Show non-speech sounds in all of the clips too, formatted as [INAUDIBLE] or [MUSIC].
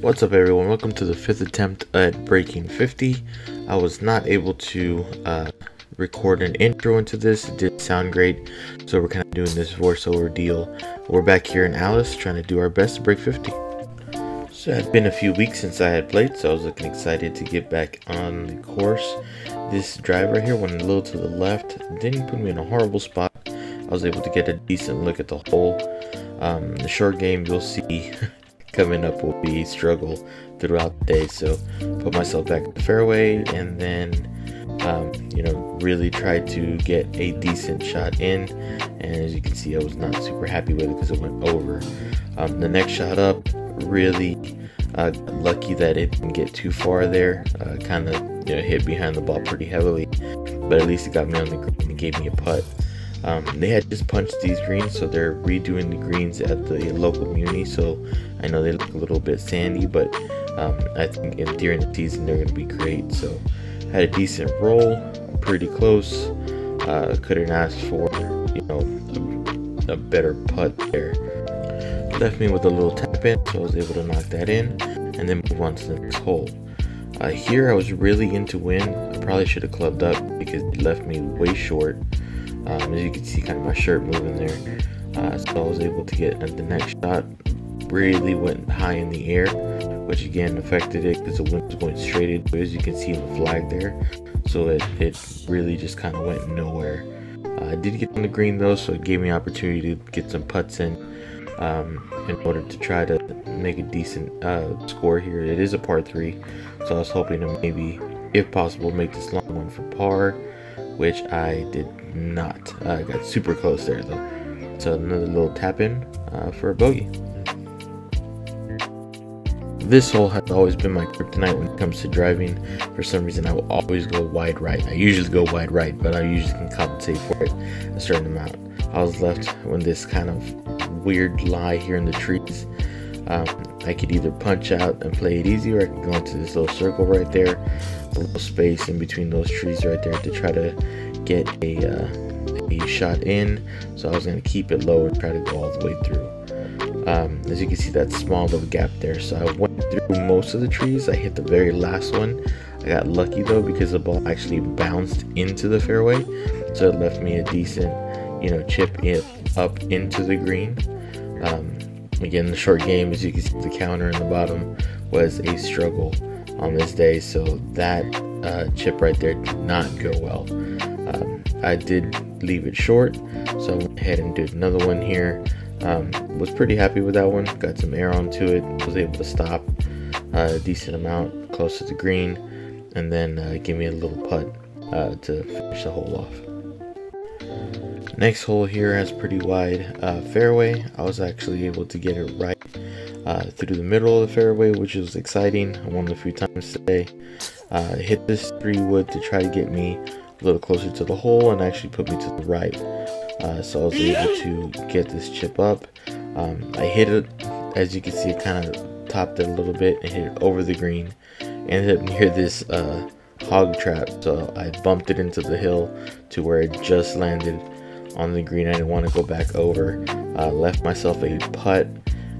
What's up everyone, welcome to the fifth attempt at breaking 50. I was not able to uh, record an intro into this, it did sound great, so we're kind of doing this voiceover deal. We're back here in Alice trying to do our best to break 50. So it had been a few weeks since I had played, so I was looking excited to get back on the course. This drive right here went a little to the left, didn't put me in a horrible spot. I was able to get a decent look at the hole. Um, the short game you'll see [LAUGHS] coming up will be struggle throughout the day. So put myself back in the fairway and then um, you know really try to get a decent shot in. And as you can see, I was not super happy with it because it went over. Um, the next shot up, really uh, lucky that it didn't get too far there. Uh, kind of you know, hit behind the ball pretty heavily, but at least it got me on the green and gave me a putt. Um, they had just punched these greens, so they're redoing the greens at the local community. So I know they look a little bit sandy, but um, I think in, during the season they're going to be great. So had a decent roll, pretty close. Uh, couldn't ask for you know a, a better putt there. Left me with a little tap in, so I was able to knock that in, and then move on to the next hole. Uh, here I was really into wind. I probably should have clubbed up because it left me way short. Um, as you can see, kind of my shirt moving there. Uh, so I was able to get the next shot. Really went high in the air, which again affected it because the wind was going straight as you can see in the flag there. So it, it really just kind of went nowhere. Uh, I did get on the green though, so it gave me opportunity to get some putts in um, in order to try to make a decent uh, score here. It is a par 3, so I was hoping to maybe, if possible, make this long one for par which I did not. Uh, I got super close there though. So another little tap in uh, for a bogey. This hole has always been my kryptonite when it comes to driving. For some reason, I will always go wide right. I usually go wide right, but I usually can compensate for it a certain amount. I was left with this kind of weird lie here in the trees. Um, I could either punch out and play it easy, or I could go into this little circle right there, a little space in between those trees right there to try to get a, uh, a shot in. So I was going to keep it low and try to go all the way through. Um, as you can see, that small little gap there. So I went through most of the trees. I hit the very last one. I got lucky though because the ball actually bounced into the fairway, so it left me a decent, you know, chip up into the green. Um, Again, the short game, as you can see, the counter in the bottom was a struggle on this day, so that uh, chip right there did not go well. Um, I did leave it short, so I went ahead and did another one here. Um, was pretty happy with that one. Got some air onto it. Was able to stop uh, a decent amount close to the green, and then uh, give me a little putt uh, to finish the hole off. Next hole here has pretty wide uh, fairway. I was actually able to get it right uh, through the middle of the fairway, which was exciting. I won a few times today. Uh, hit this three wood to try to get me a little closer to the hole and actually put me to the right. Uh, so I was able to get this chip up. Um, I hit it, as you can see, it kind of topped it a little bit and hit it over the green. Ended up near this uh, hog trap, so I bumped it into the hill to where it just landed on the green. I didn't want to go back over. Uh, left myself a putt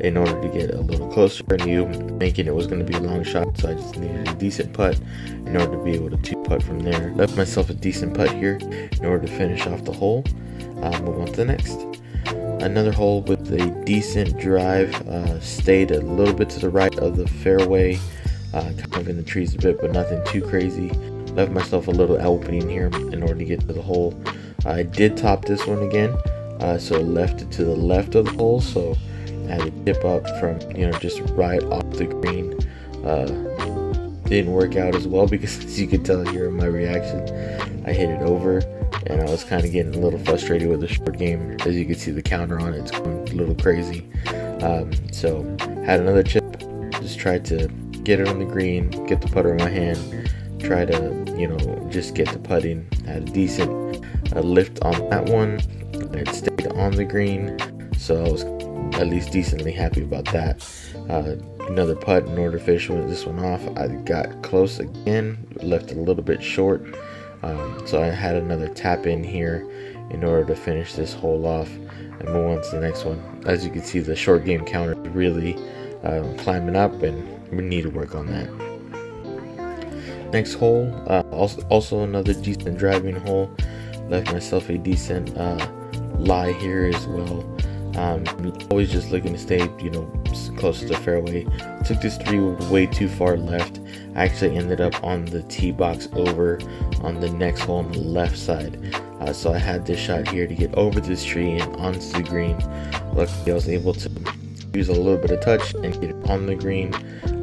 in order to get a little closer. I knew thinking it was going to be a long shot, so I just needed a decent putt in order to be able to two putt from there. Left myself a decent putt here in order to finish off the hole. Uh, move on to the next. Another hole with a decent drive. Uh, stayed a little bit to the right of the fairway, uh, kind of in the trees a bit, but nothing too crazy. Left myself a little opening here in order to get to the hole. I did top this one again, uh, so left it to the left of the hole, so I had to dip up from, you know, just right off the green. Uh, didn't work out as well [LAUGHS] because as you can tell here in my reaction, I hit it over and I was kind of getting a little frustrated with the short game. As you can see the counter on it's going a little crazy. Um, so had another chip, just tried to get it on the green, get the putter in my hand, try to, you know, just get the putting. Had a decent uh, lift on that one. It stayed on the green, so I was at least decently happy about that. Uh, another putt in order to finish this one off. I got close again, left a little bit short. Um, so I had another tap in here in order to finish this hole off and move on to the next one. As you can see, the short game counter is really uh, climbing up, and we need to work on that. Next hole, uh, also, also another decent driving hole. Left myself a decent uh, lie here as well. Um, always just looking to stay, you know, close to the fairway. Took this three way too far left. I actually ended up on the tee box over on the next hole on the left side. Uh, so I had this shot here to get over this tree and onto the green. Luckily, I was able to use a little bit of touch and get it on the green.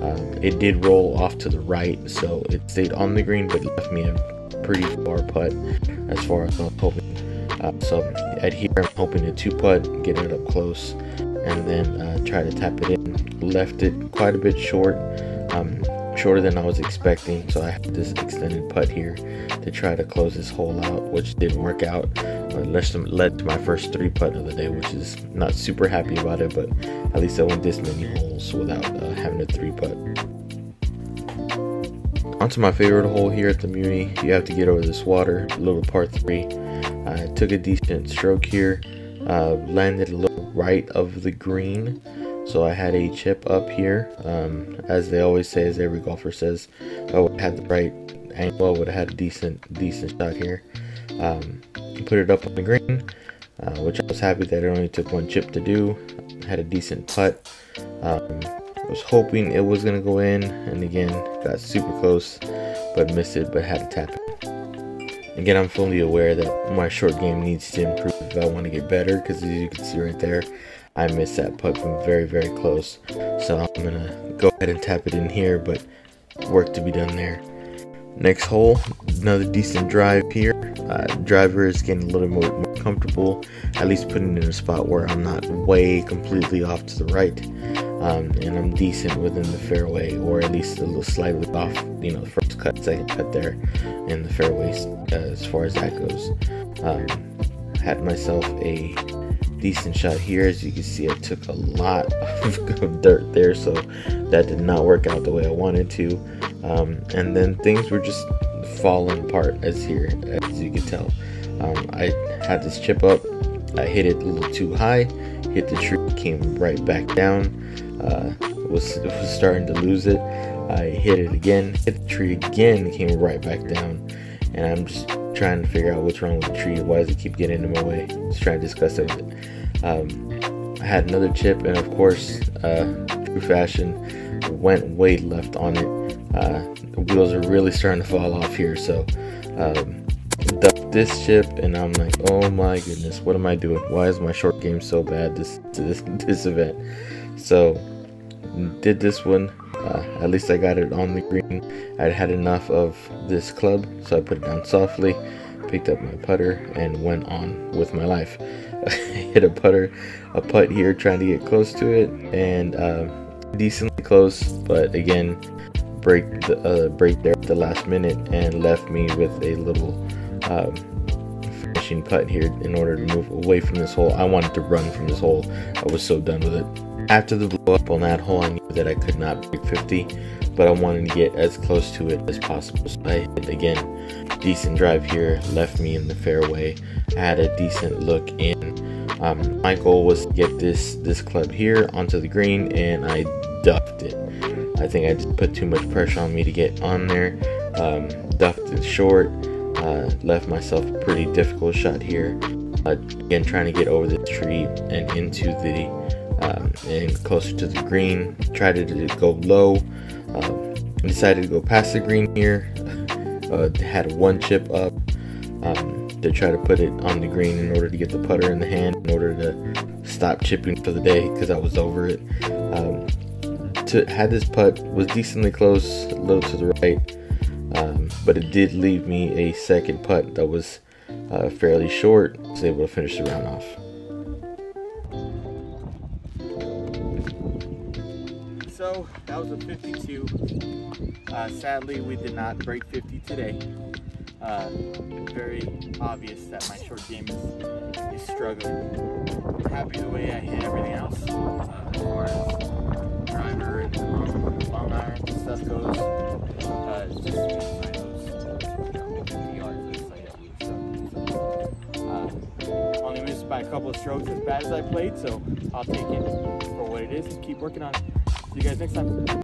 Um, it did roll off to the right, so it stayed on the green, but left me a pretty far putt as far as I'm hoping. Uh, so at here, I'm hoping to two putt, get it up close, and then uh, try to tap it in. Left it quite a bit short, um, shorter than I was expecting. So I have this extended putt here to try to close this hole out, which didn't work out. But led to my first three putt of the day, which is not super happy about it, but at least I went this many holes without uh, having a three putt. Onto my favorite hole here at the Muni. You have to get over this water, little par three. I took a decent stroke here, uh, landed a little right of the green. So I had a chip up here, um, as they always say, as every golfer says, I would have had the right angle, I would have had a decent, decent shot here. Um, put it up on the green, uh, which I was happy that it only took one chip to do. Had a decent putt. Um, was hoping it was gonna go in, and again got super close, but missed it. But had to tap it. Again, I'm fully aware that my short game needs to improve if I want to get better because as you can see right there, I missed that putt from very, very close. So I'm to go ahead and tap it in here, but work to be done there. Next hole, another decent drive here. Uh, driver is getting a little more, more comfortable, at least putting it in a spot where I'm not way completely off to the right. Um, and I'm decent within the fairway, or at least a little slightly off, you know, the first cut, second cut there in the fairways uh, as far as that goes. Um, had myself a decent shot here. As you can see, I took a lot [LAUGHS] of dirt there, so that did not work out the way I wanted to. Um, and then things were just falling apart as here, as you can tell. Um, I had this chip up, I hit it a little too high, hit the tree, came right back down. Uh, was was starting to lose it. I hit it again, hit the tree again, came right back down, and I'm just trying to figure out what's wrong with the tree. Why does it keep getting in my way? Just trying to discuss it. Um, I had another chip, and of course, uh, true fashion, went way left on it. Uh, the wheels are really starting to fall off here, so um, ducked this chip, and I'm like, oh my goodness, what am I doing? Why is my short game so bad this this [LAUGHS] this event? So did this one. Uh, at least I got it on the green. I had enough of this club, so I put it down softly, picked up my putter, and went on with my life. [LAUGHS] hit a putter, a putt here, trying to get close to it, and uh, decently close, but again, break the uh, break there at the last minute, and left me with a little um, finishing putt here in order to move away from this hole. I wanted to run from this hole. I was so done with it. After the blow up on that hole, I knew that I could not break 50, but I wanted to get as close to it as possible. So I hit again, decent drive here, left me in the fairway. I had a decent look in. Um, my goal was to get this this club here onto the green, and I ducked it. I think I just put too much pressure on me to get on there. Um, ducked it short, uh, left myself a pretty difficult shot here. Uh, again, trying to get over the tree and into the um, and closer to the green. Tried to go low. Um, decided to go past the green here. [LAUGHS] Uh, had one chip up um, to try to put it on the green in order to get the putter in the hand in order to stop chipping for the day because I was over it. Um, to had this putt was decently close, a little to the right, um, but it did leave me a second putt that was uh, fairly short. I was able to finish the round off. So that was a 52. Uh, sadly, we did not break 50 today. Uh, very obvious that my short game is, is struggling. I'm happy the way I hit everything else, couple of strokes as bad as I played, so I'll take it for what it is and keep working on it. See you guys next time.